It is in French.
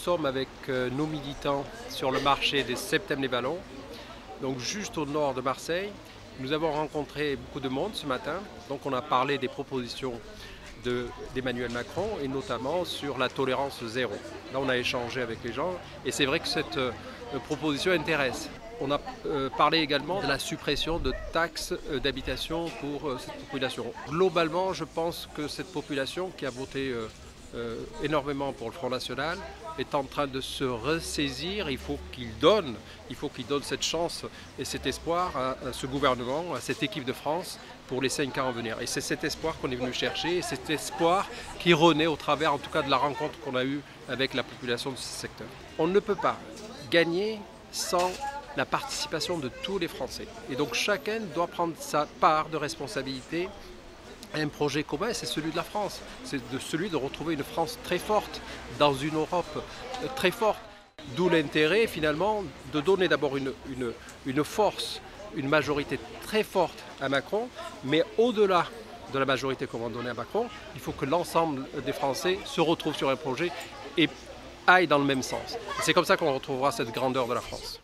sommes avec euh, nos militants sur le marché des Septembre-les-Vallons, donc juste au nord de Marseille. Nous avons rencontré beaucoup de monde ce matin, donc on a parlé des propositions d'Emmanuel Macron et notamment sur la tolérance zéro. Là on a échangé avec les gens et c'est vrai que cette euh, proposition intéresse. On a euh, parlé également de la suppression de taxes d'habitation pour cette population. Globalement je pense que cette population qui a voté énormément pour le Front National est en train de se ressaisir. Il faut qu'il donne, il faut qu'il donne cette chance et cet espoir à, ce gouvernement, à cette équipe de France pour les cinq ans à venir. Et c'est cet espoir qu'on est venu chercher, et cet espoir qui renaît au travers en tout cas de la rencontre qu'on a eue avec la population de ce secteur. On ne peut pas gagner sans la participation de tous les Français. Et donc chacun doit prendre sa part de responsabilité un projet commun, c'est celui de la France. C'est celui de retrouver une France très forte dans une Europe euh, très forte. D'où l'intérêt finalement de donner d'abord une, une, force, une majorité très forte à Macron, mais au-delà de la majorité qu'on va donner à Macron, il faut que l'ensemble des Français se retrouvent sur un projet et aillent dans le même sens. C'est comme ça qu'on retrouvera cette grandeur de la France.